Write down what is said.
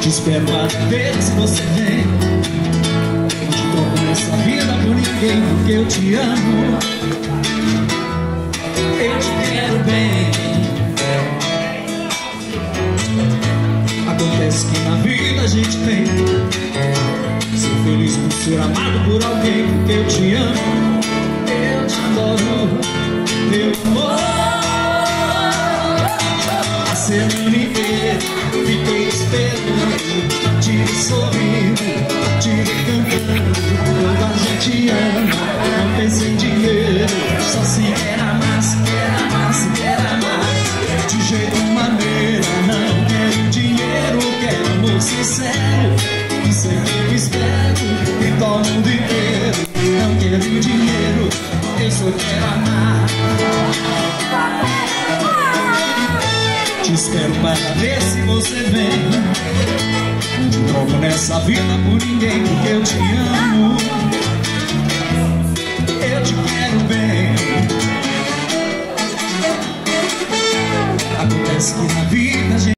Te espero para ver se você vem. Não te troco nessa vida por ninguém Porque eu te amo. Eu te quero bem. Acontece que na vida a gente tem. Ser feliz por ser amado por alguém Porque eu te amo. Eu te adoro Meu amor. A semana inteira maneira, não quero dinheiro, quero amor sincero. E sempre espero e todo mundo inteiro. Não quero dinheiro, eu só quero amar. Te espero para ver se você vem Não te troco nessa vida por ninguém Porque eu te amo Eu te quero Acontece que na vida a gente